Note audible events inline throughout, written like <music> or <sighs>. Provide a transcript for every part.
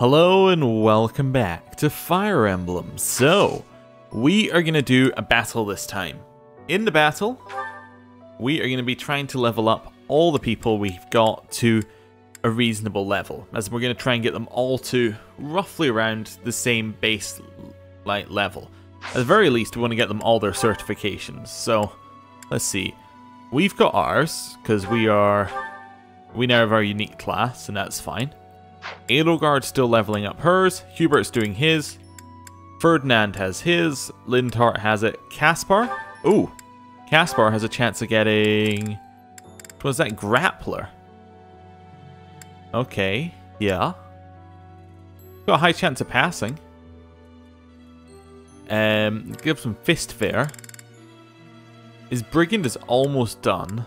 Hello and welcome back to Fire Emblem. So, we are going to do a battle this time. In the battle, we are going to be trying to level up all the people we've got to a reasonable level, as we're going to try and get them all to roughly around the same base like level. At the very least, we want to get them all their certifications. So, let's see. We've got ours, because we are... We now have our unique class, and that's fine. Edelgard's still leveling up hers, Hubert's doing his, Ferdinand has his, Linhardt has it, Caspar? Ooh, Caspar has a chance of getting... What was that? Grappler. Okay, yeah. Got a high chance of passing. Um, give some Fist Fair. His Brigand is almost done.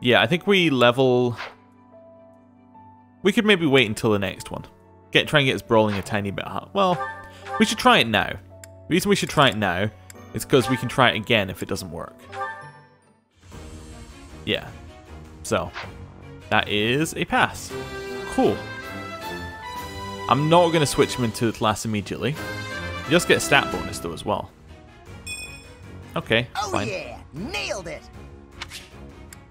Yeah, I think we level... We could maybe wait until the next one. Get Try and get his brawling a tiny bit higher. Well, we should try it now. The reason we should try it now is because we can try it again if it doesn't work. Yeah. So, that is a pass. Cool. I'm not going to switch him into the class immediately. You just get a stat bonus though as well. Okay, oh fine. yeah, nailed it.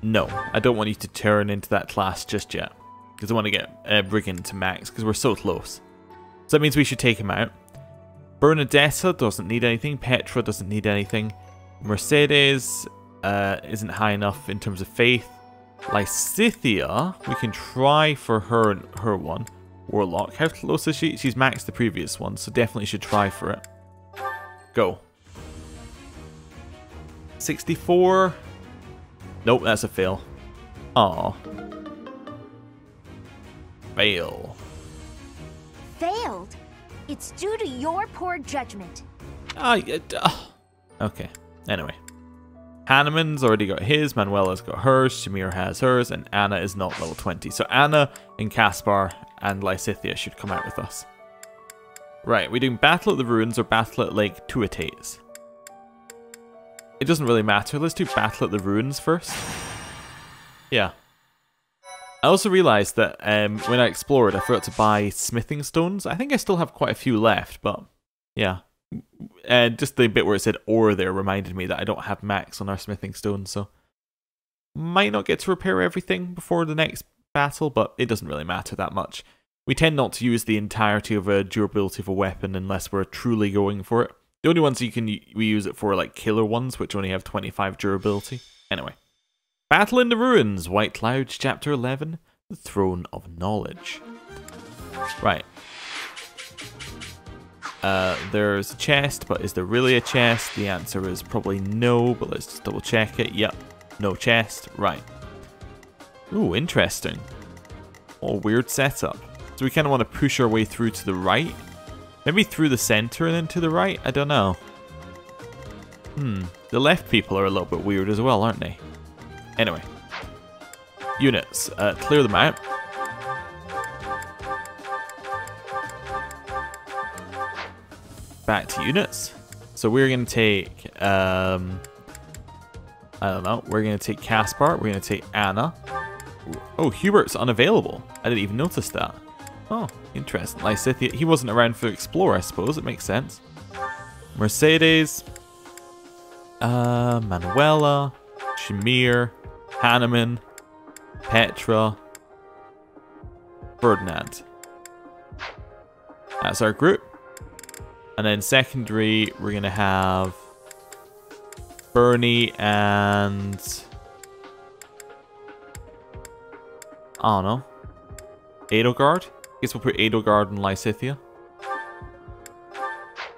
No, I don't want you to turn into that class just yet. Because I want to get uh, Brigand to max, because we're so close. So that means we should take him out. Bernadetta doesn't need anything. Petra doesn't need anything. Mercedes uh, isn't high enough in terms of faith. Lysithea, we can try for her her one. Warlock, how close is she? She's maxed the previous one, so definitely should try for it. Go. 64. Nope, that's a fail. Aw. Fail. Failed? It's due to your poor judgment. Ah, uh, uh, okay. Anyway. Hanneman's already got his, Manuela's got hers, Shamir has hers, and Anna is not level 20. So Anna and Caspar and Lysithea should come out with us. Right, we're doing Battle at the Ruins or Battle at Lake Teutates. It doesn't really matter. Let's do Battle at the Ruins first. Yeah. I also realised that um, when I explored, I forgot to buy smithing stones. I think I still have quite a few left, but yeah. And just the bit where it said ore there reminded me that I don't have max on our smithing stones, so might not get to repair everything before the next battle, but it doesn't really matter that much. We tend not to use the entirety of a durability of a weapon unless we're truly going for it. The only ones you can we use it for are like killer ones, which only have 25 durability. Anyway. Battle in the Ruins, White Clouds, Chapter 11, The Throne of Knowledge. Right. Uh, there's a chest, but is there really a chest? The answer is probably no, but let's just double check it. Yep, no chest. Right. Ooh, interesting. Oh, weird setup. So we kind of want to push our way through to the right. Maybe through the center and then to the right? I don't know. Hmm. The left people are a little bit weird as well, aren't they? Anyway. Units. Uh, clear them out. Back to units. So we're going to take... Um, I don't know. We're going to take Caspar. We're going to take Anna. Oh, Hubert's unavailable. I didn't even notice that. Oh, interesting. Lysithea, he wasn't around for Explore, I suppose. It makes sense. Mercedes. Uh, Manuela. Shamir. Hanneman. Petra. Ferdinand. That's our group. And then secondary, we're going to have Bernie and... I don't know. Edelgard? I guess we'll put Edelgard and Lysithea.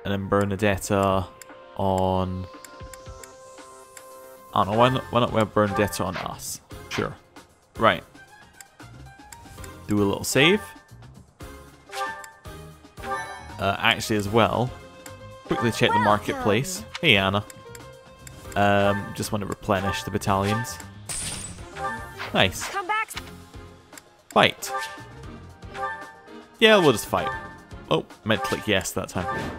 And then Bernadetta on... I don't know, why not, why not we have Bernadetta on us? Sure. Right. Do a little save. Uh, actually as well, quickly check the marketplace. Hey Anna. Um, just want to replenish the battalions. Nice. Come back. Fight. Yeah, we'll just fight. Oh, meant to click yes that time.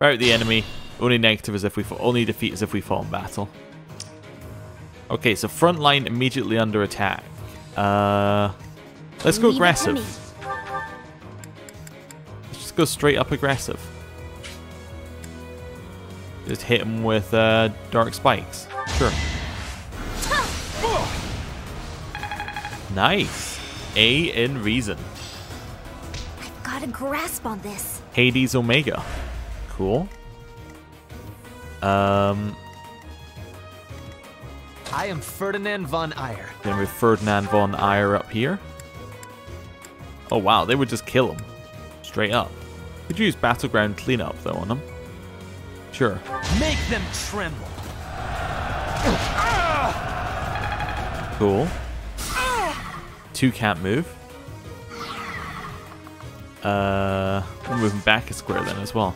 Rout the enemy. Only negative is if we. Only defeat is if we fall in battle. Okay, so front line immediately under attack. Uh, let's go Leave it to aggressive. just go straight up aggressive. Just hit him with uh, dark spikes. Sure. Nice. A in reason. I've got a grasp on this. Hades Omega. Cool. Um, I am Ferdinand von Eyre. then with Ferdinand von Eyre up here. Oh wow, they would just kill him. Straight up. Could you use Battleground cleanup though on them. Sure. Make them tremble. Cool. Two can't move. Uh, we're moving back a square then as well.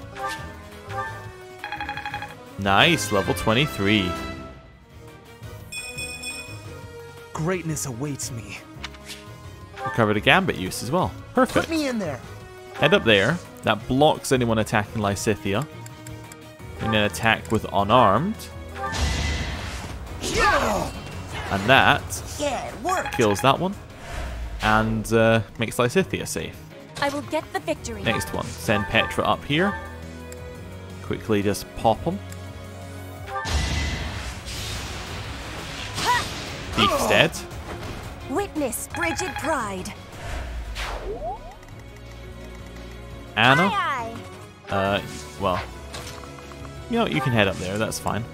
Nice, level 23. Greatness awaits me. Recovered a gambit use as well. Perfect. Put me in there. Head up there. That blocks anyone attacking Lysithea. And then attack with unarmed. And that Yeah, it worked. kills that one. And uh, makes Lysithea safe. I will get the victory. Next one. Send Petra up here. Quickly just pop him. Thief's dead. Witness Brigid Pride. Anna. Aye, Uh, well, you know, you can head up there. That's fine.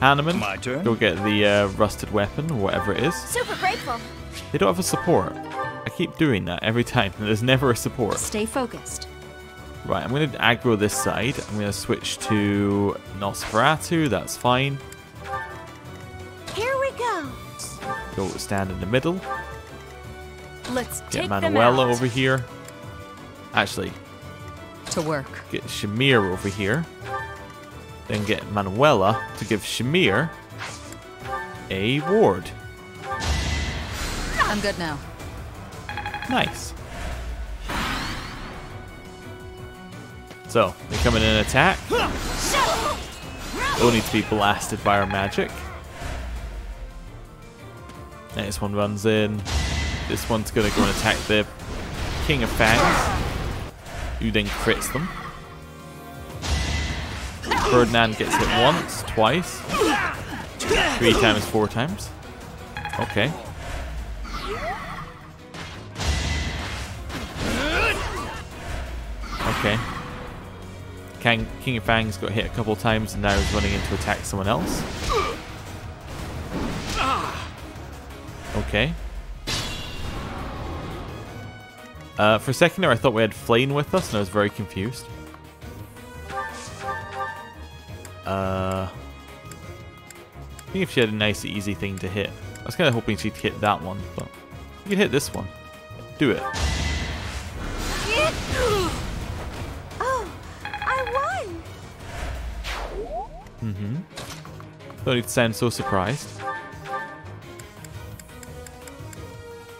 Hanneman, My turn. go get the uh, rusted weapon or whatever it is. Super grateful. They don't have a support. I keep doing that every time. <laughs> and There's never a support. Stay focused. Right, I'm going to aggro this side. I'm going to switch to Nosferatu. That's fine. We go. Go stand in the middle. Let's Get Manuela over here. Actually, to work. get Shamir over here. Then get Manuela to give Shamir a ward. I'm good now. Nice. So, they come in and attack. Don't need to be blasted by our magic. Next one runs in. This one's gonna go and attack the King of Fangs, who then crits them. Ferdinand gets hit once, twice, three times, four times. Okay. Okay. King, King of Fangs got hit a couple times and now is running in to attack someone else. Okay. Uh, for a second there, I thought we had Flayn with us, and I was very confused. Uh, I think if she had a nice, easy thing to hit. I was kind of hoping she'd hit that one, but you can hit this one. Do it. Oh, I won. Mm-hmm. Don't need to sound so surprised.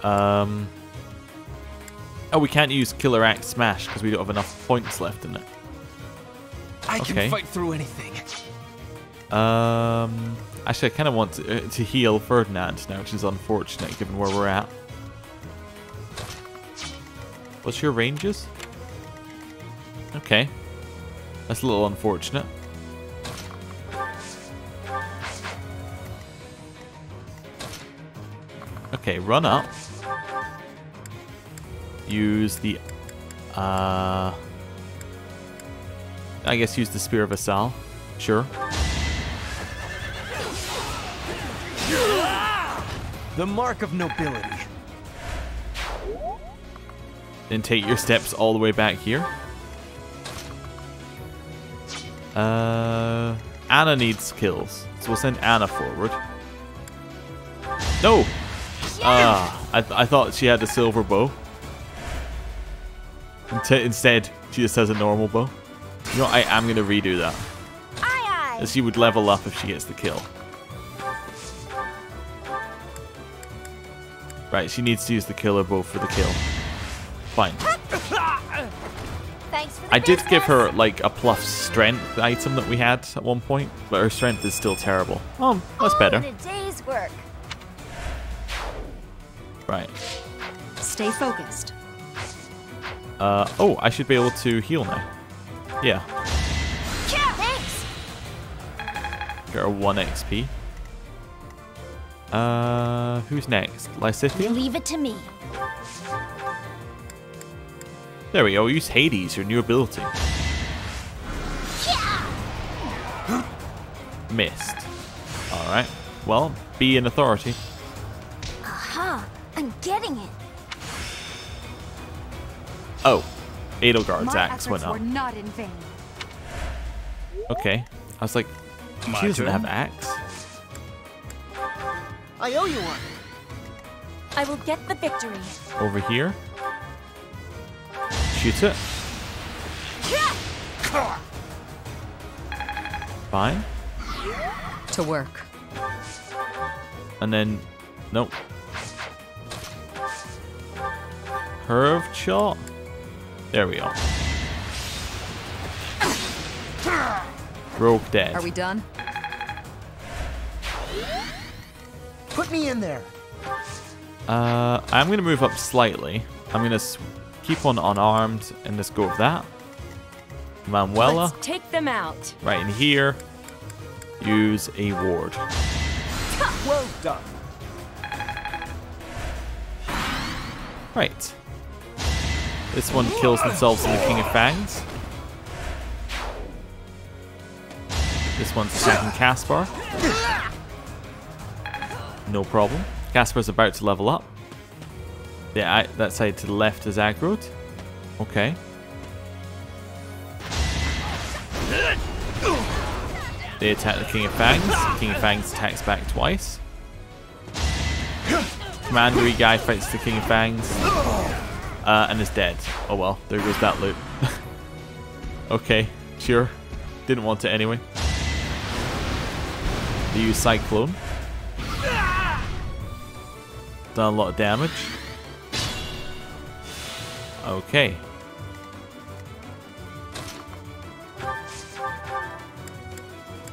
Um. Oh, we can't use Killer Axe Smash because we don't have enough points left in it. I can fight through anything. Um. Actually, I kind of want to, uh, to heal Ferdinand now, which is unfortunate given where we're at. What's your ranges? Okay. That's a little unfortunate. Okay, run up. Use the... Uh... I guess use the Spear of Assal. Sure. The mark of nobility. Then take your steps all the way back here. Uh, Anna needs kills, so we'll send Anna forward. No! Ah, I, th- I thought she had a silver bow. Int- instead, she just has a normal bow. You know, I am going to redo that. Aye, aye. As she would level up if she gets the kill. Right, she needs to use the killer bow for the kill. Fine. Thanks for the I did give her like a plus strength item that we had at one point, but her strength is still terrible. Oh, that's better. In a day's work. Right. Stay focused. Uh, oh, I should be able to heal now. Yeah, get her 1 XP. Uh, who's next? Lysithea? Leave it to me. There we go, use Hades, your new ability. Missed. Alright, well, be an authority. Aha, I'm getting it. Oh, Edelgard's My axe went efforts up. were not in vain. Okay, I was like, My she doesn't turn. have axe. I owe you one. I will get the victory. Over here. Shoot it. Fine. To work. And then, nope. Curved shot. There we go. Broke dead. Are we done? Put me in there. Uh, I'm gonna move up slightly. I'm gonna keep on unarmed and just go with that. Manuela, Let's take them out. right in here. Use a ward. Well done. Right. This one kills themselves in the King of Fangs. This one's attacking Caspar. No problem. Caspar's about to level up. Yeah, that side to the left is aggroed. Okay. They attack the King of Fangs. King of Fangs attacks back twice. Commandery guy fights the King of Fangs. Uh, and is dead. Oh well, there goes that loot. <laughs> okay, sure. Didn't want it anyway. They use Cyclone. Done a lot of damage. Okay.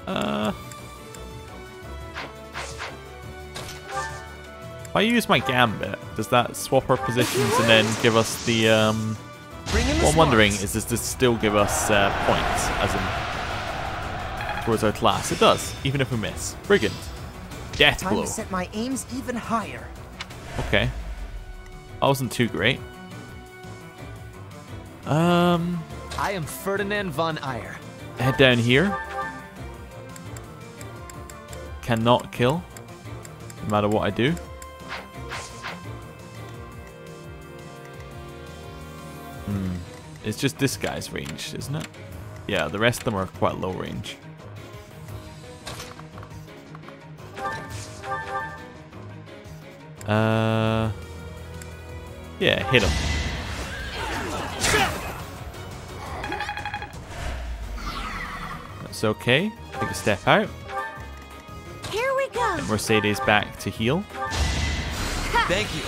Uh. If I use my Gambit, does that swap our positions and then give us the, um... The What I'm wondering is, does this still give us uh, points, as in... Towards our class? It does, even if we miss. Brigand. Death Time Blow. to set my aims even higher. Okay. That wasn't too great. Um, I am Ferdinand von Eyre. head down here. Cannot kill. No matter what I do. Hmm. It's just this guy's range, isn't it? Yeah, the rest of them are quite low range. Uh, yeah, hit him. That's okay. Take a step out. Here we go. Mercedes back to heal. Thank you.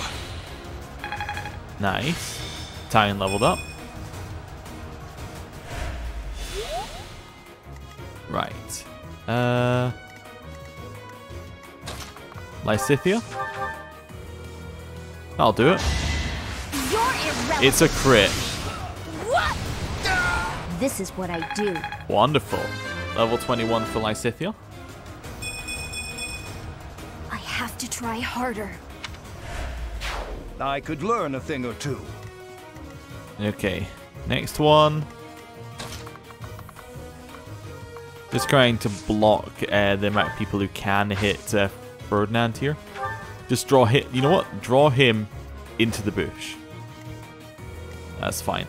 Nice. Titan leveled up. Right. Uh. Lysithea. I'll do it. It's a crit. What? This is what I do. Wonderful. Level 21 for Lysithea. I have to try harder. I could learn a thing or two. Okay. Next one. Just trying to block uh, the amount of people who can hit uh, Ferdinand here. Just draw hit. You know what? Draw him into the bush. That's fine.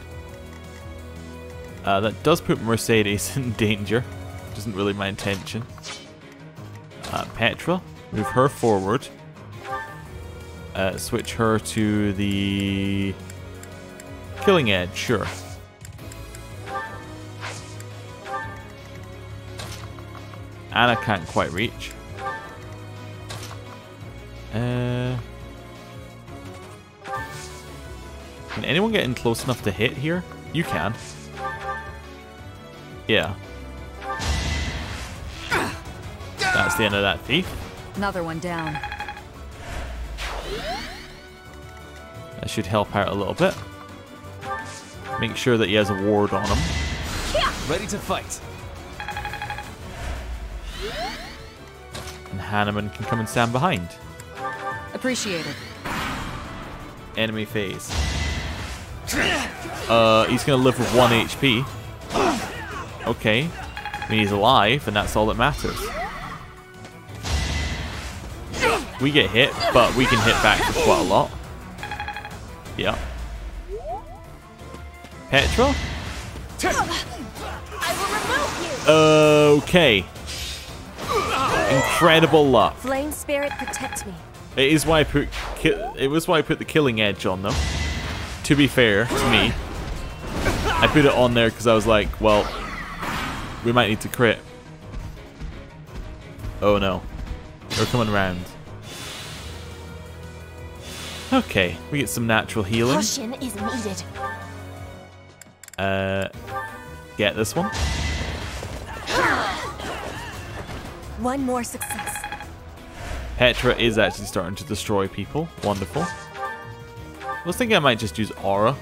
Uh, that does put Mercedes <laughs> in danger. Which isn't really my intention. Uh, Petra, move her forward. Uh, switch her to the killing edge, sure. Anna can't quite reach. Uh, can anyone get in close enough to hit here? You can. Yeah. That's the end of that thief. Another one down. That should help out a little bit. Make sure that he has a ward on him. Ready to fight. And Hanneman can come and stand behind. Appreciated. Enemy phase. Uh, he's gonna live with 1 HP. Okay. I mean, he's alive, and that's all that matters. We get hit, but we can hit back quite a lot. Yeah. Petra? I will remove you! Okay. Incredible luck. Flame spirit, protect me. It is why I put ki- it was why I put the killing edge on them. To be fair to me, I put it on there because I was like, well, we might need to crit. Oh no, they're coming around. Okay, we get some natural healing. Caution is needed. Uh, get this one. One more success. Petra is actually starting to destroy people. Wonderful. I was thinking I might just use Aura.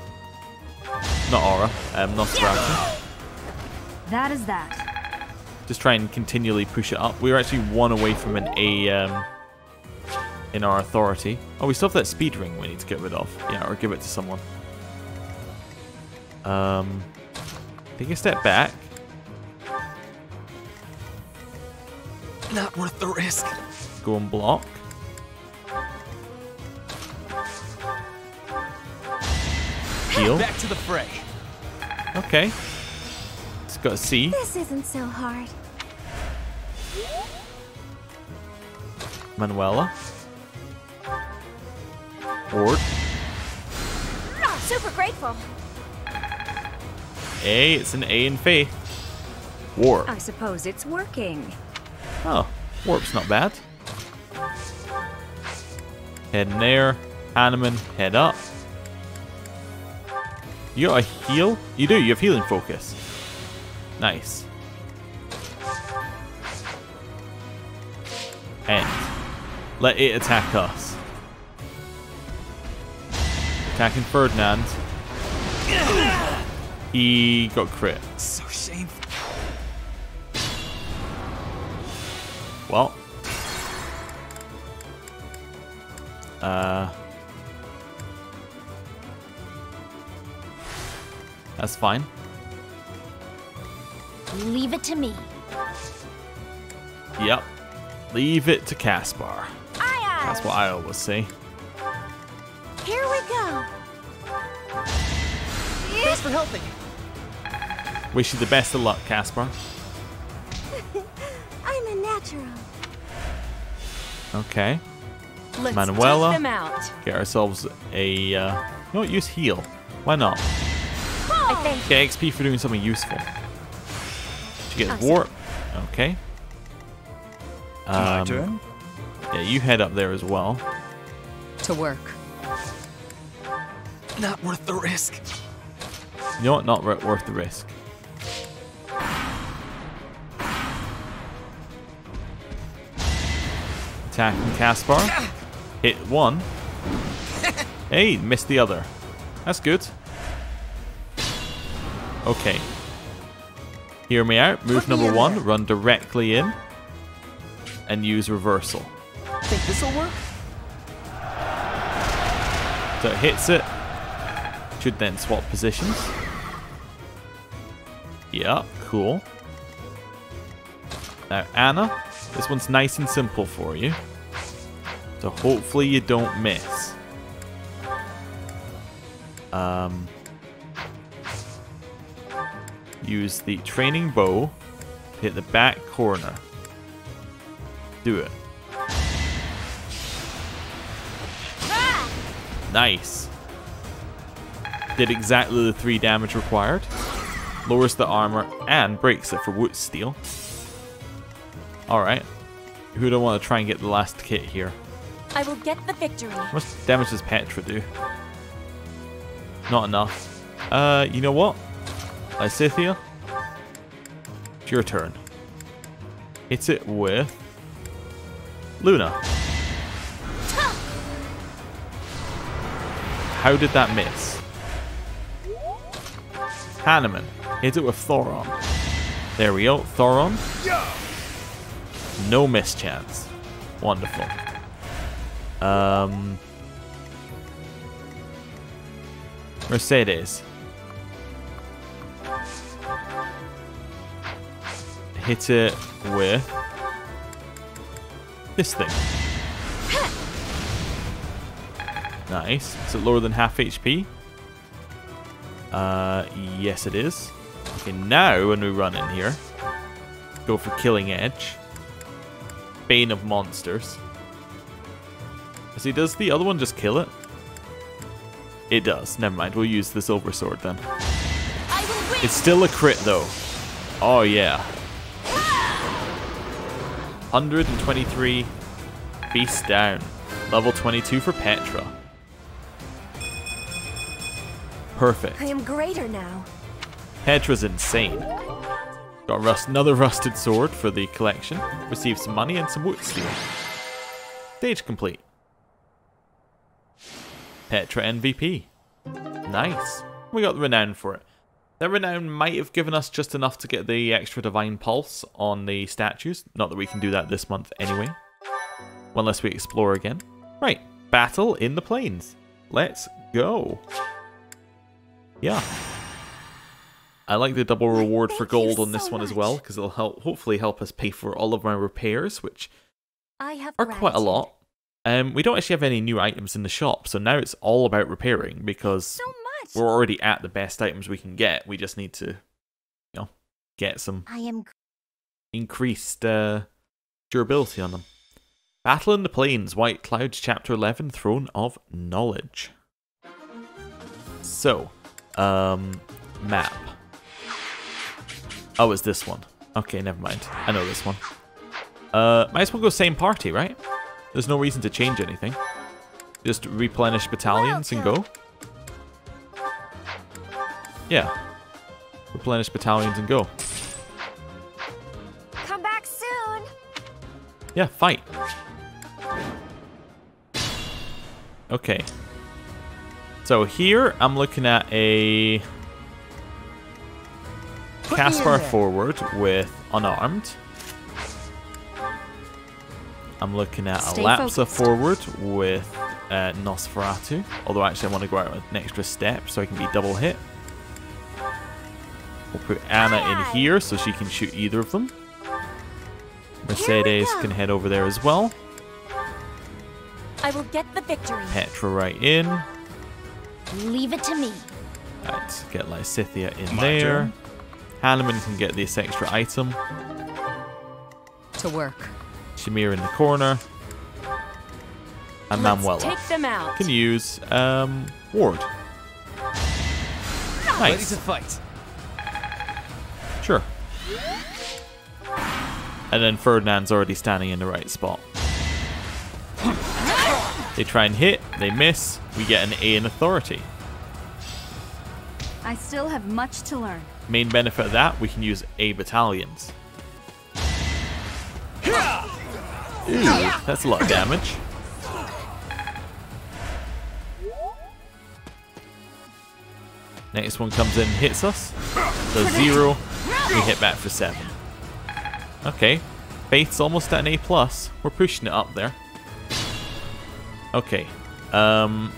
Not Aura, um, Nosferatu. That is that. Just try and continually push it up. We are actually one away from an A um, in our authority. Oh, we still have that speed ring we need to get rid of. Yeah, or give it to someone. Um, take a step back. Not worth the risk. Go and block. Heal. Back to the fray. Okay. It's got a C. This isn't so hard. Manuela. Ward. Not super grateful. A. It's an A in faith. Warp. I suppose it's working. Oh, warp's not bad. Head in there. Hanneman, head up. You got a heal? You do, you have healing focus. Nice. And let it attack us. Attacking Ferdinand. He got crit. So shameful. Well. Uh. That's fine. Leave it to me. Yep. Leave it to Caspar. Aye aye. That's what I always say. Here we go. Thanks for helping. Wish you the best of luck, Caspar. <laughs> I'm a natural. Okay. Let's Manuela. take them out. Get ourselves a. Uh, no, use heal. Why not? I thank Get XP for doing something useful. She gets warp. Okay. My Um, turn. yeah, you head up there as well. To work. Not worth the risk. You know what? Not worth the risk. Attacking Caspar. Hit one. <laughs> Hey, missed the other. That's good. Okay. Hear me out. Move number one. Run directly in. And use reversal. Think this'll work? So it hits it. Should then swap positions. Yeah, cool. Now, Anna, this one's nice and simple for you. So hopefully you don't miss. Um, use the training bow hit the back corner. Do it. Nice. Did exactly the 3 damage required. Lowers the armor and breaks it for Wootz Steel. Alright. Who don't want to try and get the last kit here? I will get the victory. How much damage does Petra do? Not enough. Uh, you know what? Lysithea? It's your turn. Hit it with... Luna. How did that miss? Hanneman. Hit it with Thoron. There we go. Thoron. No mischance. Wonderful. Um, Mercedes. Hit it with this thing. Nice. Is it lower than half HP? Uh, yes it is. Okay, now when we run in here, go for Killing Edge. Bane of Monsters. See, does the other one just kill it? It does. Never mind. We'll use the Silver Sword then. I will win. It's still a crit though. Oh yeah. 123 Beast down. Level 22 for Petra. Perfect. I am greater now. Petra's insane. Got rust, another rusted sword for the collection. Received some money and some Wootz Steel. Stage complete. Petra MVP. Nice. We got the renown for it. That renown might have given us just enough to get the extra divine pulse on the statues. Not that we can do that this month anyway. Unless we explore again. Right. Battle in the plains. Let's go. Yeah. I like the double reward for gold on this so one as well, because it'll help hopefully help us pay for all of my repairs, which I have are quite a lot. Um, we don't actually have any new items in the shop, so now it's all about repairing because So much. we're already at the best items we can get. We just need to, you know, get some I am increased uh, durability on them. Battle in the Plains, White Clouds, Chapter 11, Throne of Knowledge. So, um, map. Oh, it's this one. Okay, never mind. I know this one. Uh, might as well go same party, right? There's no reason to change anything. Just replenish battalions and go. Yeah. Replenish battalions and go. come back soon. Yeah, fight. Okay. So here I'm looking at a Put me in Caspar there. forward with unarmed. I'm looking at Stay a Lapsa focused. forward with uh, Nosferatu. Although actually I want to go out with an extra step so I can be double hit. We'll put Anna in here so she can shoot either of them. Mercedes can head over there as well. I will get the victory. Petra right in. Leave it to me. Right, get Lysithea in My there. turn. Hanneman can get this extra item. To work. Shamir in the corner. And Let's Manuela take them out. can use um, Ward. Ready to fight. Sure. And then Ferdinand's already standing in the right spot. They try and hit, they miss, we get an A in authority. I still have much to learn. Main benefit of that, we can use A battalions. Ooh, that's a lot of damage. Next one comes in hits us. So zero, we hit back for seven. Okay, Faith's almost at an A plus. We're pushing it up there. Okay, um,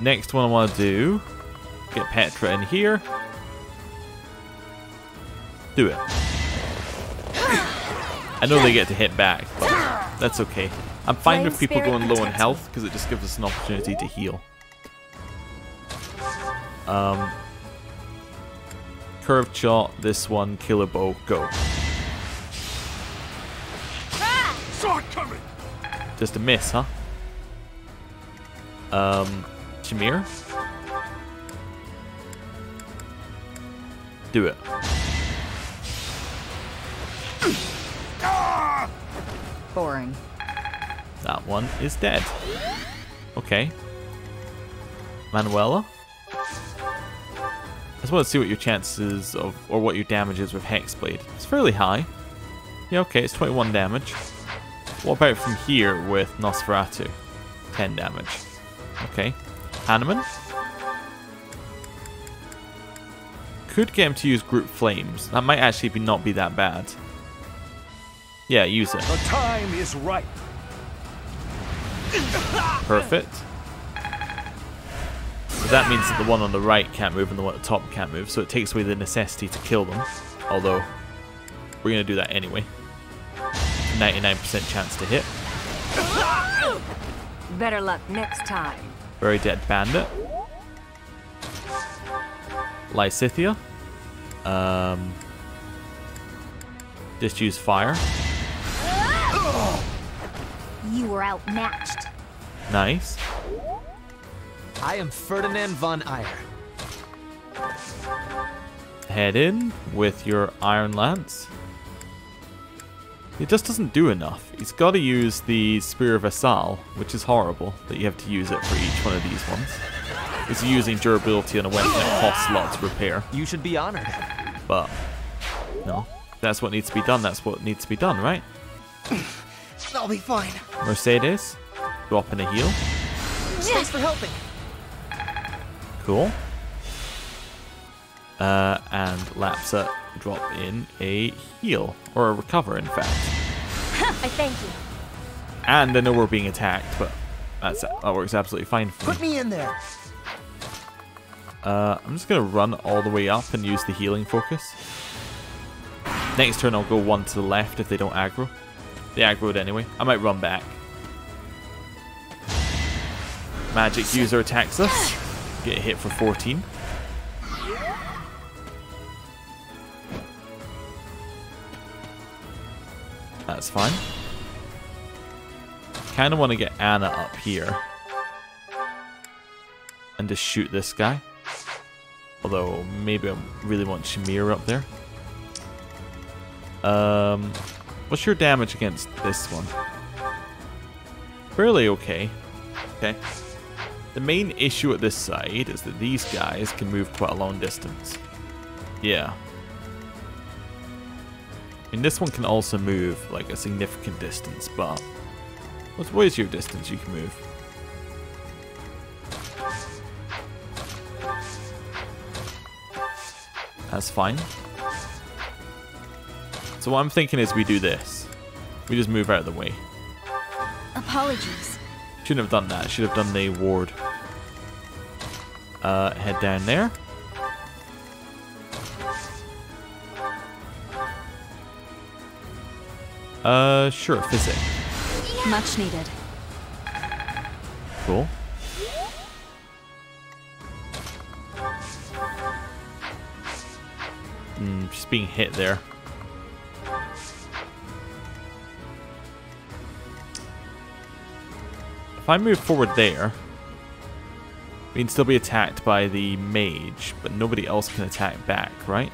next one I want to do, get Petra in here. Do it. I know they get to hit back, but that's okay. I'm fine with people going low protects health because it just gives us an opportunity to heal. Um, curved shot, this one, killer bow, go. Just a miss, huh? Um, Shamir? Do it. Boring. That one is dead. Okay. Manuela? I just want to see what your chances of, or what your damage is with Hexblade. It's fairly high. Yeah, okay, it's 21 damage. What about from here with Nosferatu? 10 damage. Okay. Hanneman? Could get him to use group flames. That might actually be not be that bad. Yeah, use it. The time is right. Perfect. So that means that the one on the right can't move and the one at the top can't move, so it takes away the necessity to kill them. Although, we're going to do that anyway. 99% chance to hit. Better luck next time. Very Dead Bandit. Lysithea. Um, just use fire. You were outmatched. Nice. I am Ferdinand von Eyre. Head in with your Iron Lance. It just doesn't do enough. He's got to use the Spear of Assal, which is horrible that you have to use it for each one of these ones. He's using durability on a weapon that costs a lot to repair. You should be honored. But, no. That's what needs to be done. That's what needs to be done, right? <clears throat> I'll be fine. Mercedes, drop in a heal. Thanks for helping. Cool. Uh, and Lapsa, drop in a heal. Or a recover, in fact. <laughs> I thank you. And I know we're being attacked, but that's, that works absolutely fine for Put me. me in there. Uh, I'm just going to run all the way up and use the healing focus. Next turn I'll go one to the left if they don't aggro. They aggroed anyway. I might run back. Magic user attacks us. Get hit for 14. That's fine. Kind of want to get Anna up here. And just shoot this guy. Although, maybe I really want Shamir up there. Um, what's your damage against this one? Fairly okay. Okay. The main issue at this side is that these guys can move quite a long distance. Yeah. Mean, this one can also move like a significant distance, but what's what is your distance you can move? That's fine. So what I'm thinking is we do this. We just move out of the way. Apologies. Shouldn't have done that. Should have done the ward. Uh, head down there. Uh, sure, physic. Much needed. Cool. Mm, just being hit there. If I move forward there, we can still be attacked by the mage, but nobody else can attack back, right?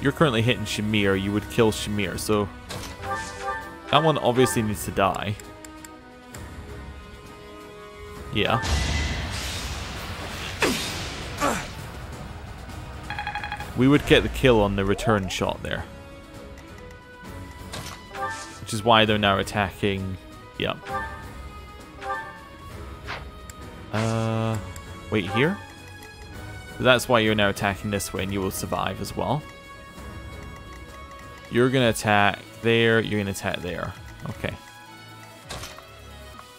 You're currently hitting Shamir, you would kill Shamir, so that one obviously needs to die. Yeah. We would get the kill on the return shot there. Which is why they're now attacking... Yep. Uh, wait, here? That's why you're now attacking this way and you will survive as well. You're going to attack there, you're going to attack there. Okay.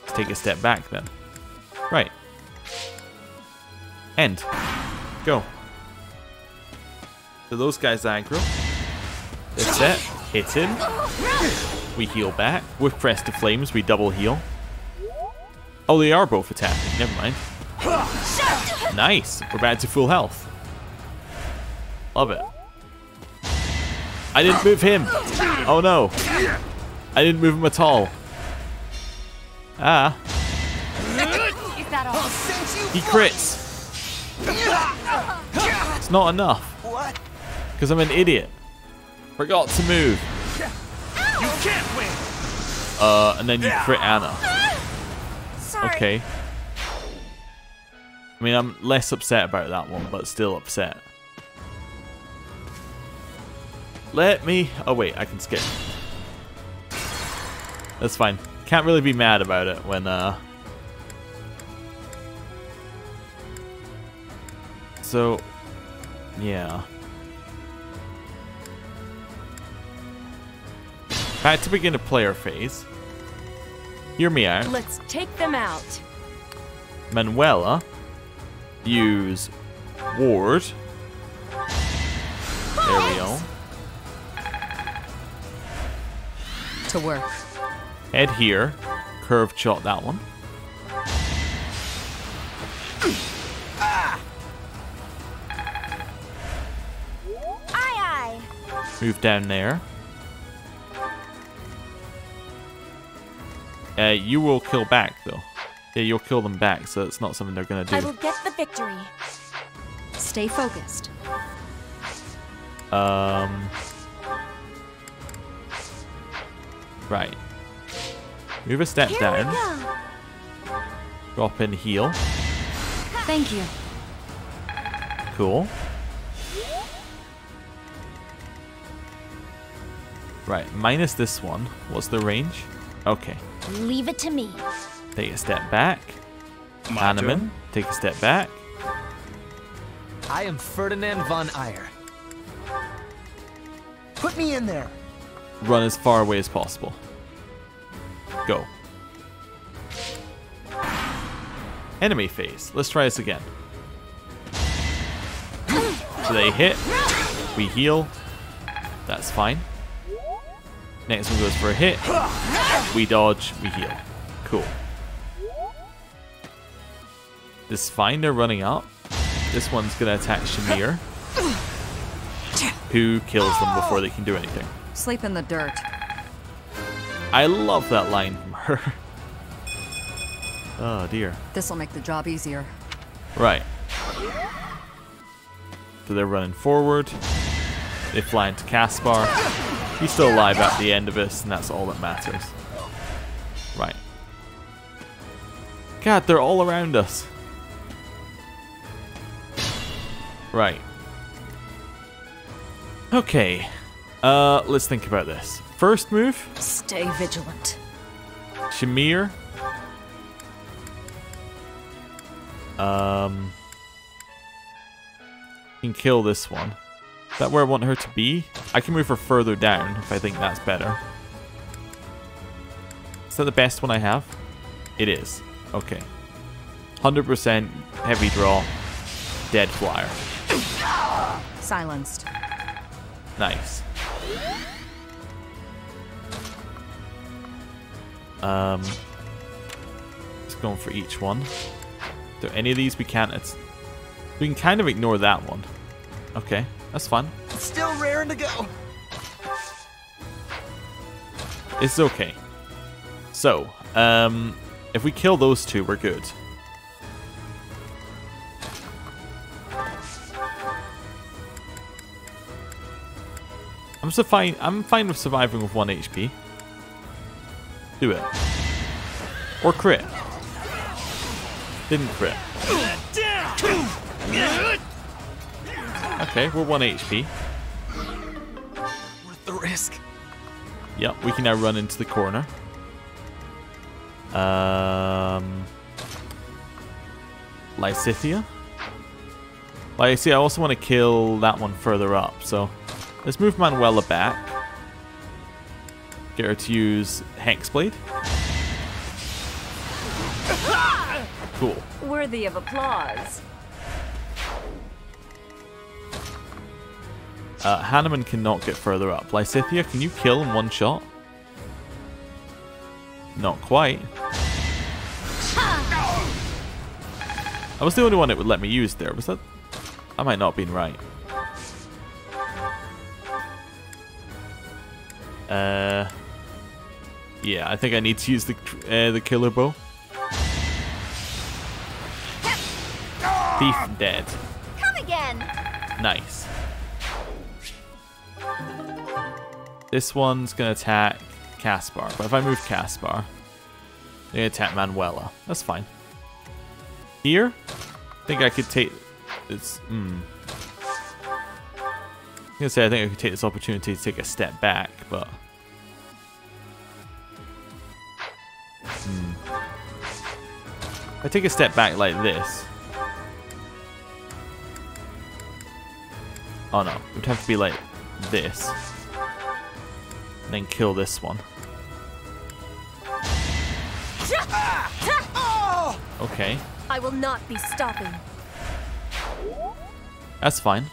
Let's take a step back then. Right. End. Go. Those guys aggro. That's it. Hit him. We heal back. With Crest of Flames, we double heal. Oh, they are both attacking. Never mind. Nice. We're back to full health. Love it. I didn't move him. Oh no. I didn't move him at all. Ah. He crits. It's not enough. What? Because I'm an idiot. Forgot to move. You can't win. Uh, and then you crit Anna. Sorry. Okay. I mean, I'm less upset about that one, but still upset. Let me... Oh, wait, I can skip. That's fine. Can't really be mad about it when, uh... So, Yeah. Back to begin a player phase. Hear me out. Let's take them out. Manuela, use Ward. There we go. To work. Head here. Curved shot that one. Move down there. Uh, you will kill back though. Yeah, you'll kill them back, so it's not something they're gonna do. I will get the victory. Stay focused. Um. Right. Move a step Here down. Drop in heal. Thank you. Cool. Right, minus this one. What's the range? Okay. Leave it to me. Take a step back. My Hanneman, turn. take a step back. I am Ferdinand von Aegir. Put me in there. Run as far away as possible. Go. Enemy phase. Let's try this again. So they hit. We heal. That's fine. Next one goes for a hit. We dodge. We heal. Cool. This. They're running up. This one's going to attack Shamir. Who kills them before they can do anything. Sleep in the dirt. I love that line from her. Oh dear. This'll make the job easier. Right. So they're running forward. They fly into Caspar. He's still alive at the end of this, and that's all that matters. Right. God, they're all around us. Right. Okay. Uh, let's think about this. First move, Stay vigilant. Shamir. Um, can kill this one. Is that where I want her to be? I can move her further down if I think that's better. Is that the best one I have? It is. Okay. 100% heavy draw. Dead flyer. Silenced. Nice. Um, just going for each one. Do any of these we can't? It's we can kind of ignore that one. Okay, that's fun. Still raring to go. It's okay. So, um, if we kill those two, we're good. I'm so fine. I'm fine with surviving with one HP. Do it. Or crit. Didn't crit. Okay, we're one HP. Worth the risk. Yep, we can now run into the corner. Um, Lysithea. Like, see, I also want to kill that one further up, so let's move Manuela back. Get her to use Hexblade. <laughs> Cool. Worthy of applause. Uh, Hanneman cannot get further up. Lysithea, can you kill in one shot? Not quite. I was the only one it would let me use there. Was that? I might not have been right. Uh, yeah, I think I need to use the uh, the killer bow. Thief dead. Come again. Nice. This one's gonna attack Caspar, but if I move Caspar, they attack Manuela. That's fine. Here, I think I could take this. Hmm. I'm gonna say I think I could take this opportunity to take a step back, but. Hmm. I take a step back like this, Oh no, it would have to be like this. And then kill this one. Okay, I will not be stopping. that's fine.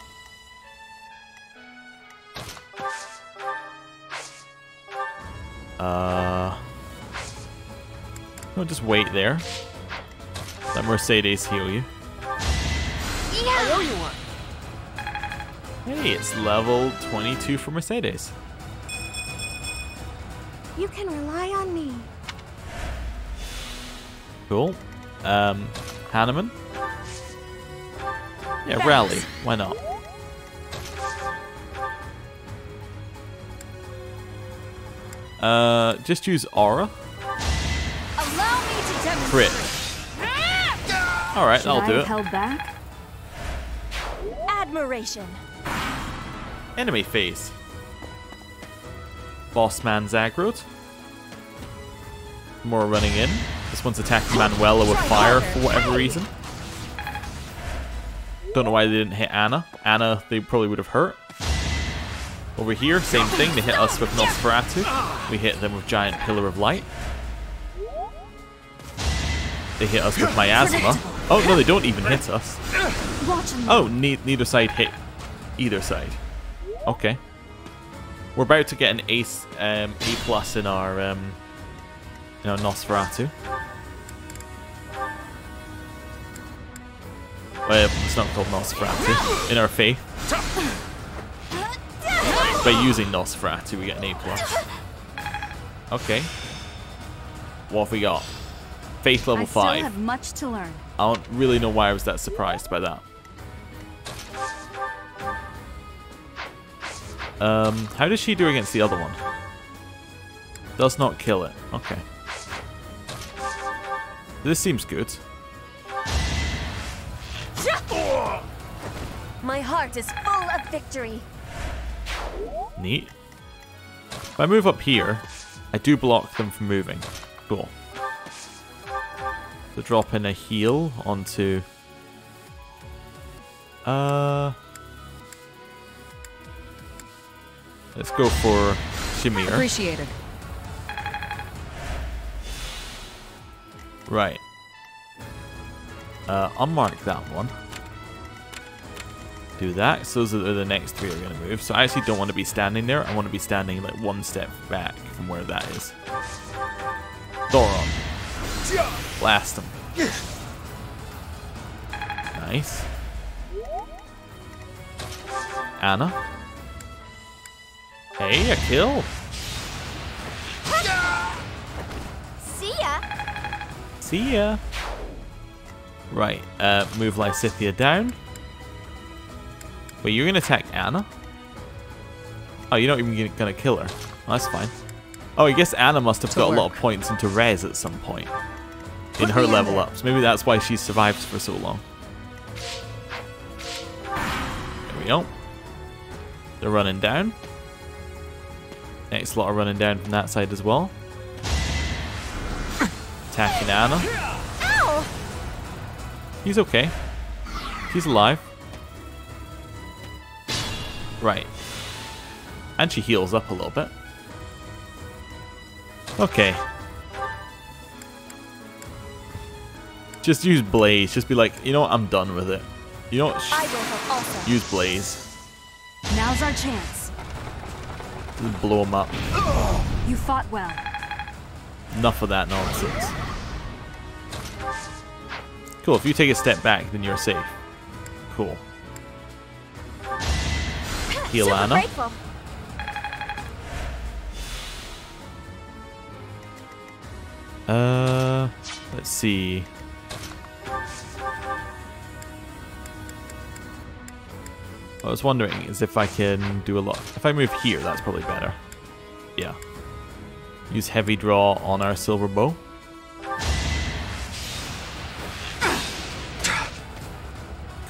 Uh, no, just wait there. Let Mercedes heal you. I owe you one. Hey, it's level 22 for Mercedes. You can rely on me. Cool. Um, Hanneman? Yeah, rally. Why not? Uh, just use aura. Allow me to demonstrate. Crit. Alright, Should I'll I do have it. held back? Admiration. Enemy phase. Boss man Zagrod. More running in. This one's attacking Manuela with fire for whatever reason. Don't know why they didn't hit Anna. Anna, they probably would have hurt. Over here, same thing. They hit us with Nosferatu. We hit them with Giant Pillar of Light. They hit us with Miasma. Oh, no, they don't even hit us. Oh, ne neither side hit either side. Okay. We're about to get an ace, um, A plus in our, um, in our Nosferatu. Well, it's not called Nosferatu. In our faith. By using Nosferatu, we get an A plus. Okay. What have we got? Faith level I still five. have much to learn. I don't really know why I was that surprised by that. Um, how does she do against the other one? Does not kill it. Okay. This seems good. My heart is full of victory. Neat. If I move up here, I do block them from moving. Cool. So drop in a heal onto... Uh... Let's go for Shamir. Appreciated. Right. Uh, unmark that one. Do that. So those are the next three are going to move. So I actually don't want to be standing there. I want to be standing like one step back from where that is. Thoron. Blast him. Nice. Anna. Hey, a kill. See ya. See ya. Right, uh, move Lysithea down. Wait, you're gonna attack Anna? Oh, you're not even gonna- gonna kill her. Oh, that's fine. Oh, I guess Anna must have To got a lot of points into res at some point. In Put her in level ups. Maybe that's why she survived for so long. There we go. They're running down. Next lot are running down from that side as well. Attacking Anna. Ow! He's okay. He's alive. Right. And she heals up a little bit. Okay. Just use Blaze. Just be like, you know what, I'm done with it. You know what, sh- I will help also. use Blaze. Now's our chance. Just blow him up. You fought well. Enough of that nonsense. Cool, if you take a step back, then you're safe. Cool. <laughs> Heal Super Anna. grateful. Uh, let's see. What I was wondering is if I can do a lot. If I move here, that's probably better. Yeah. Use heavy draw on our silver bow.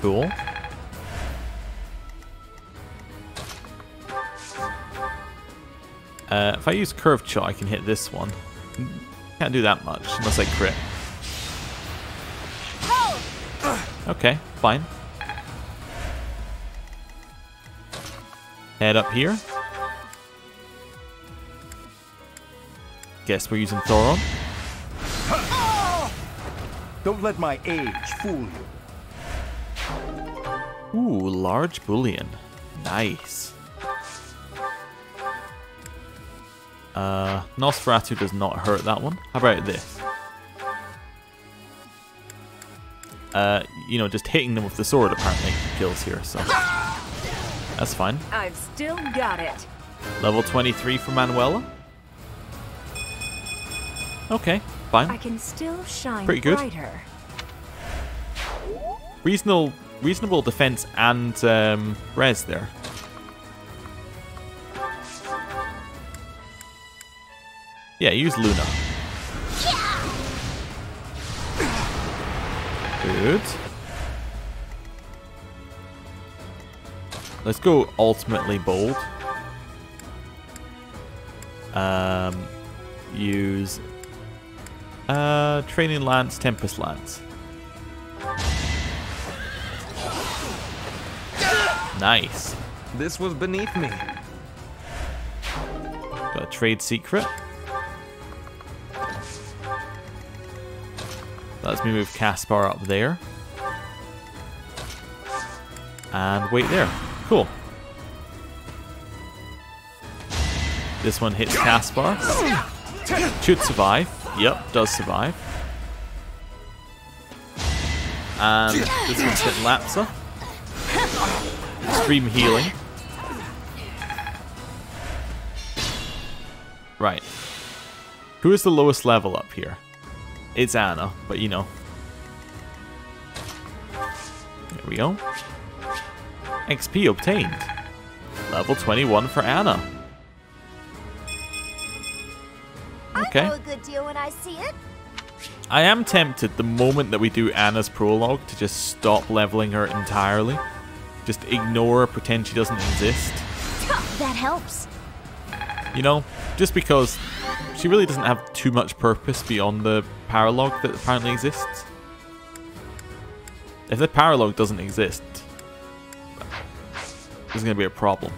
Cool. Uh, if I use curved shot, I can hit this one. Can't do that much unless I crit. Okay, fine. Head up here. Guess we're using Thoron. Don't let my age fool you. Ooh, large bullion. Nice. Uh, Nosferatu does not hurt that one. How about this? Uh, you know, just hitting them with the sword apparently kills here, so that's fine. I've still got it. Level 23 for Manuela. Okay, fine. I can still shine Pretty good. brighter. Reasonable, reasonable defense and um, res there. Yeah, use Luna. Good. Let's go ultimately bold. Um, use uh, training lance, tempest lance. Nice. This was beneath me. Got a trade secret. Let's move Caspar up there. And wait there. Cool. This one hits Caspar. Should survive. Yep, does survive. And this one's hit Lapsa. Extreme healing. Right. Who is the lowest level up here? It's Anna, but you know. There we go. XP obtained. Level 21 for Anna. Okay. I know a good deal when I see it. I am tempted the moment that we do Anna's prologue to just stop leveling her entirely. Just ignore her, pretend she doesn't exist. That helps. You know, just because she really doesn't have too much purpose beyond the paralogue that apparently exists. If the paralogue doesn't exist, there's going to be a problem.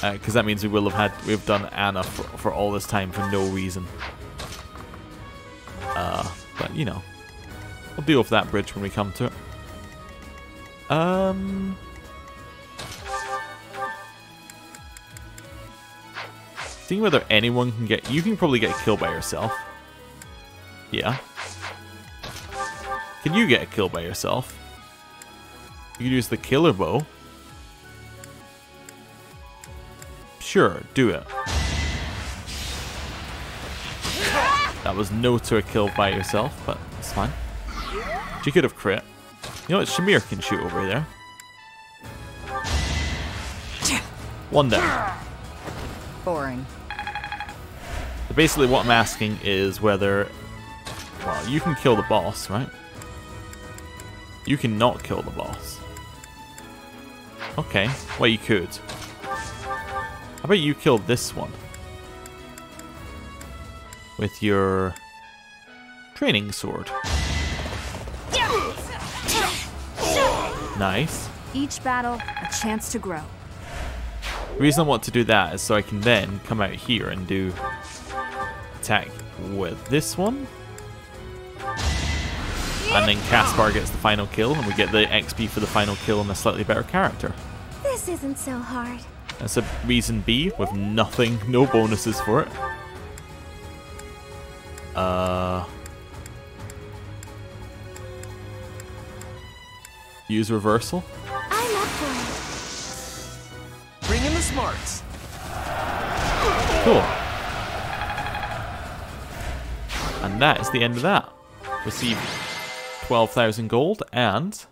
Because that means we will have had we've done Anna for, for all this time for no reason. Uh, but you know, we'll deal with that bridge when we come to it. Um. Seeing whether anyone can get... You can probably get killed by yourself. Yeah. Can you get a kill by yourself? You can use the killer bow. Sure, do it. That was no to a kill by yourself, but it's fine. She could have crit. You know what? Shamir can shoot over there. One down. Boring. So basically what I'm asking is whether... Well, you can kill the boss, right? You can not kill the boss. Okay, well you could. How about you kill this one? With your... Training sword. Nice. Each battle, a chance to grow. The reason I want to do that is so I can then come out here and do attack with this one. And then Caspar gets the final kill, and we get the XP for the final kill on a slightly better character. This isn't so hard. That's a reason B with nothing, no bonuses for it. Uh. Use reversal. I'm up for it. Bring in the smarts. Cool. And that is the end of that. Receive 12,000 gold and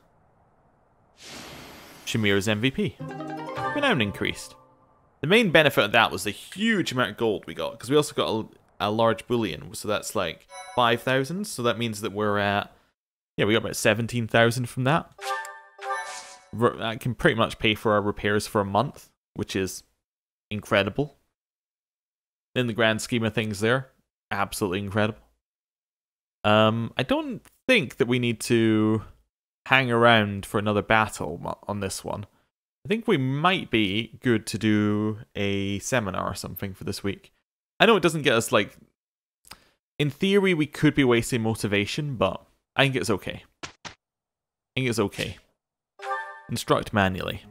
Shamir's MVP. Renown increased. The main benefit of that was the huge amount of gold we got, because we also got a, a large bullion, so that's like 5,000, so that means that we're at, yeah, we got about 17,000 from that. That can pretty much pay for our repairs for a month, which is incredible. In the grand scheme of things there absolutely incredible. Um i don't think that we need to hang around for another battle on this one I think we might be good to do a seminar or something for this week. I know it doesn't get us like. In theory, we could be wasting motivation, but I think it's okay. I think it's okay. Instruct manually.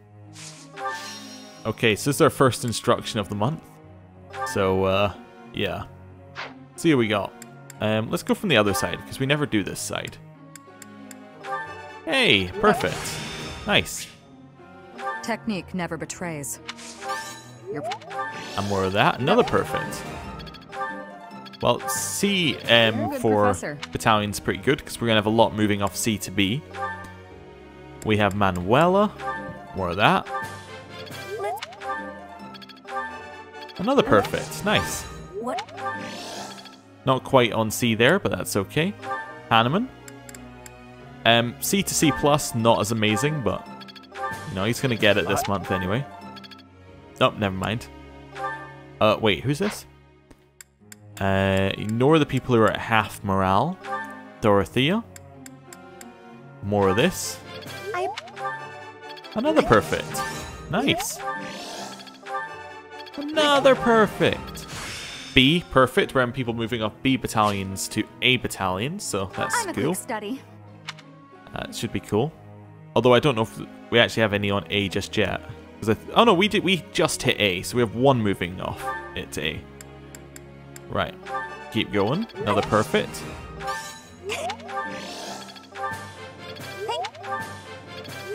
Okay, so this is our first instruction of the month. So, uh, yeah. See what we got. Um, let's go from the other side, because we never do this side. Hey, perfect. Nice. Technique never betrays. You're And more of that. Another perfect. Well, C um, for professor. battalion's pretty good because we're going to have a lot moving off C to B. We have Manuela. More of that. Another perfect. Nice. What? Not quite on C there, but that's okay. Hanneman. Um, C to C plus, not as amazing, but you know he's gonna get it this month anyway. Oh, never mind. Uh, wait, who's this? Uh, ignore the people who are at half morale. Dorothea. More of this. Another perfect. Nice. Another perfect. B, perfect, when people moving off B battalions to A battalions, so that's I'm a cool. quick study. That should be cool. Although I don't know if we actually have any on A just yet. oh no, we did. We just hit A, so we have one moving off it to A. Right. Keep going. Another perfect.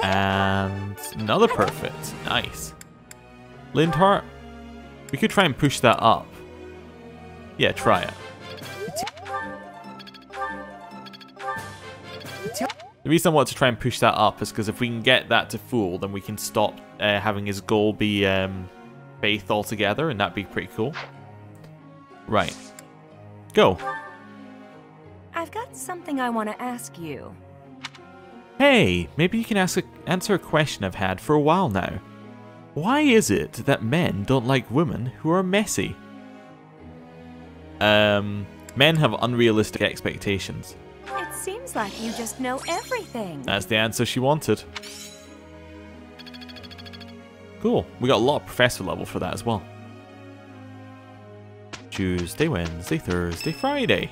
And another perfect. Nice. Linhardt. We could try and push that up. Yeah, try it. The reason I want to try and push that up is because if we can get that to full, then we can stop uh, having his goal be um, faith altogether, and that'd be pretty cool. Right. Go. I've got something I want to ask you. Hey, maybe you can ask a, answer a question I've had for a while now. Why is it that men don't like women who are messy? Um, men have unrealistic expectations. It seems like you just know everything. That's the answer she wanted. Cool. We got a lot of professor level for that as well. Tuesday, Wednesday, Thursday, Friday.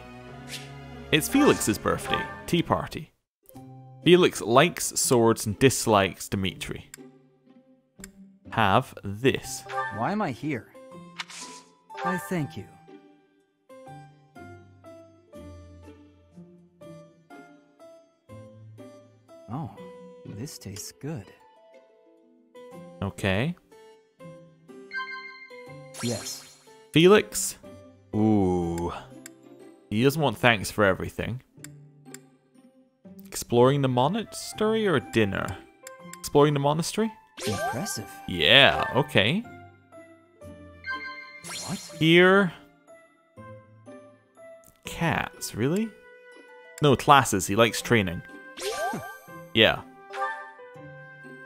It's Felix's birthday. Tea party. Felix likes swords and dislikes Dimitri. Have this. Why am I here? I thank you. Oh, this tastes good. Okay. Yes. Felix. Ooh. He doesn't want thanks for everything. Exploring the monastery or dinner? Exploring the monastery? Impressive. Yeah, okay. What? Here. Cats, really? No, classes. He likes training. Yeah.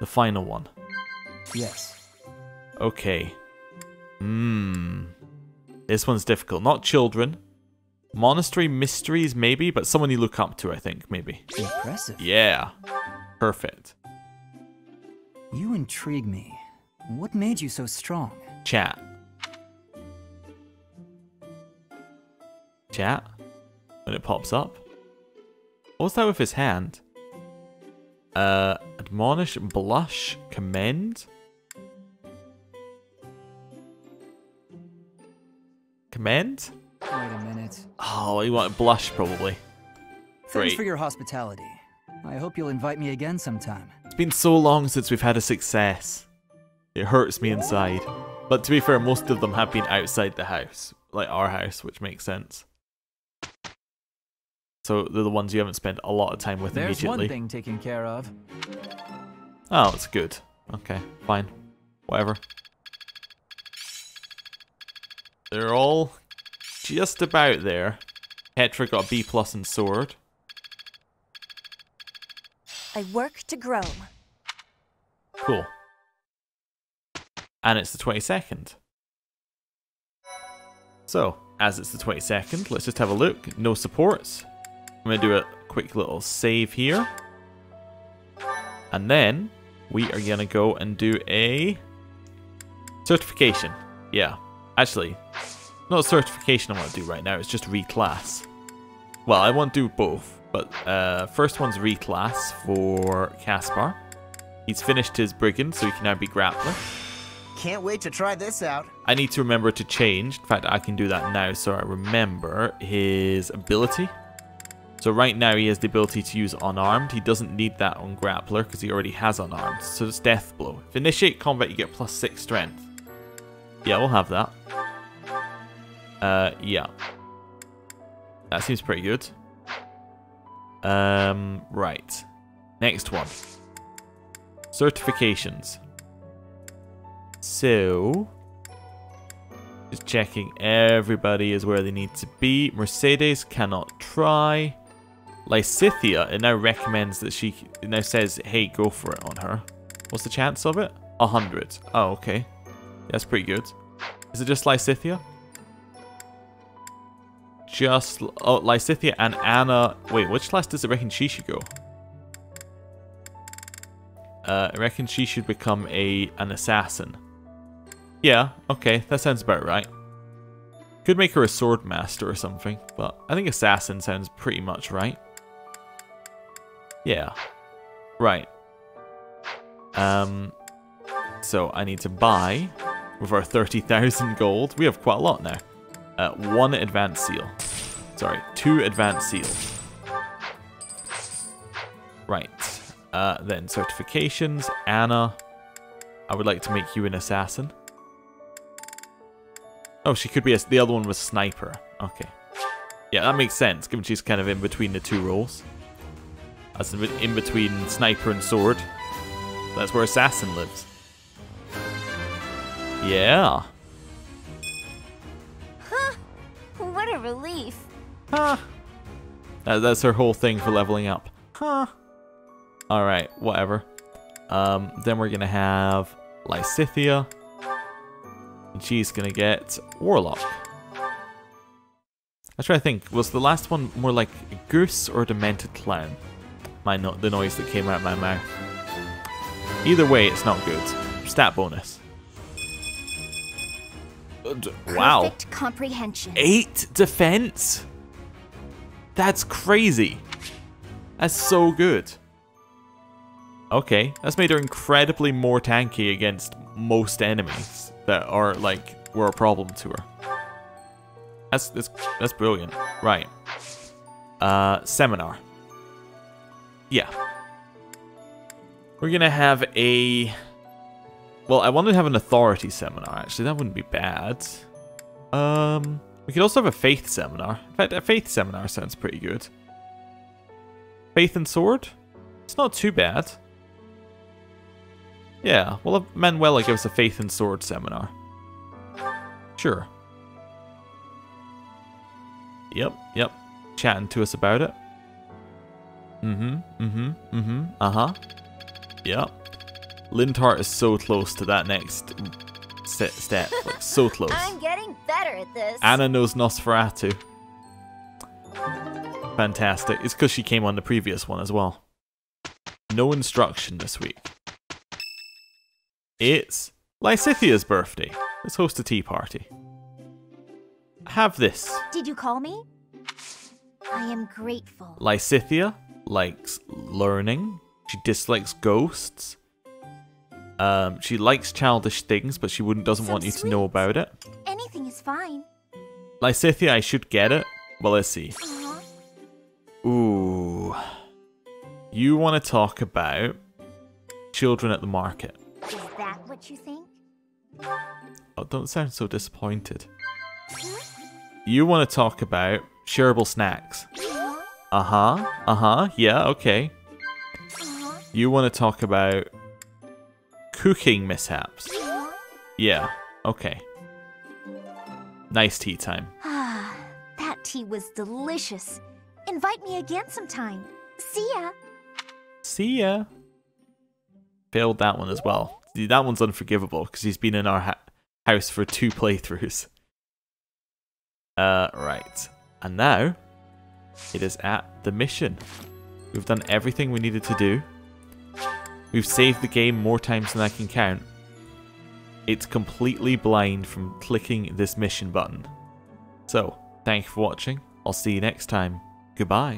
The final one. Yes. Okay. Hmm. This one's difficult. Not children. Monastery mysteries, maybe, but someone you look up to, I think, maybe. Impressive. Yeah. Perfect. You intrigue me. What made you so strong? Chat. Chat. When it pops up. What's that with his hand? Uh, admonish, blush, commend. Commend? Wait a minute. Oh, you want blush probably. Thanks Great. for your hospitality. I hope you'll invite me again sometime. It's been so long since we've had a success. It hurts me inside. But to be fair, most of them have been outside the house, like our house, which makes sense. So they're the ones you haven't spent a lot of time with There's immediately. one thing taken care of. Ah, oh, it's good. Okay, fine. Whatever. They're all just about there. Petra got a B plus in sword. I work to grow. Cool. And it's the 22nd. So, as it's the 22nd, let's just have a look. No supports. I'm going to do a quick little save here. And then, we are going to go and do a certification. Yeah, actually, not certification I want to do right now, it's just reclass. Well, I want to do both, but uh, first one's reclass for Caspar. He's finished his brigand, so he can now be grappler. Can't wait to try this out. I need to remember to change. In fact, I can do that now, so I remember his ability. So right now he has the ability to use unarmed. He doesn't need that on grappler because he already has unarmed. So it's death blow. If initiate combat, you get plus six strength. Yeah, we'll have that. Uh, yeah. That seems pretty good. Um, right. Next one. Certifications. So, just checking everybody is where they need to be. Mercedes cannot try. Lysithea, it now recommends that she, it now says, hey, go for it on her. What's the chance of it? A hundred. Oh, okay. That's pretty good. Is it just Lysithea? Just, oh, Lysithea and Anna. Wait, which class does it reckon she should go? Uh, I reckon she should become a an assassin. Yeah, okay, that sounds about right. Could make her a sword master or something, but I think assassin sounds pretty much right. Yeah. Right. Um, so I need to buy, with our 30,000 gold, we have quite a lot now, uh, one advanced seal. Sorry, two advanced seals. Right. Uh, then certifications. Anna, I would like to make you an assassin. Oh, she could be a, the other one was sniper. Okay. Yeah, that makes sense, given she's kind of in between the two roles. As in, in between sniper and sword. That's where assassin lives. Yeah. Huh. What a relief. Huh. That, that's her whole thing for leveling up. Huh. Alright, whatever. Um, then we're gonna have Lysithea. And she's gonna get Warlock. I try to think, was the last one more like a goose or a demented clown? My no the noise that came out of my mouth. Either way, it's not good. Stat bonus. Wow. Perfect comprehension. Eight defense? That's crazy. That's so good. Okay, that's made her incredibly more tanky against most enemies that are like were a problem to her. That's that's that's brilliant. Right. Uh seminar. Yeah. We're gonna have a well, I wanted to have an authority seminar, actually. That wouldn't be bad. Um, we could also have a faith seminar. In fact, a faith seminar sounds pretty good. Faith and sword? It's not too bad. Yeah, well, have Manuela give us a faith and sword seminar. Sure. Yep, yep. Chatting to us about it. Mm-hmm, mm-hmm, mm-hmm, uh-huh. Yep. Linhardt is so close to that next st step. <laughs> Like, so close. I'm getting better at this. Anna knows Nosferatu. Fantastic. It's because she came on the previous one as well. No instruction this week. It's Lysithea's birthday. Let's host a tea party. Have this. Did you call me? I am grateful. Lysithea likes learning. She dislikes ghosts. Um, she likes childish things, but she wouldn't doesn't Some want you to know about it. Anything is fine. Lysithea, I should get it. Well, let's see. Uh-huh. Ooh. You want to talk about children at the market. Is that what you think? Oh, don't sound so disappointed. You want to talk about shareable snacks. Uh-huh. Uh-huh. Yeah, okay. Uh-huh. You want to talk about cooking mishaps. Uh-huh. Yeah, okay. Nice tea time. Ah, <sighs> that tea was delicious. Invite me again sometime. See ya. See ya. Failed that one as well. That one's unforgivable because he's been in our ha house for two playthroughs. Uh, right. And now, it is at the mission. We've done everything we needed to do. We've saved the game more times than I can count. It's completely blind from clicking this mission button. So, thank you for watching. I'll see you next time. Goodbye.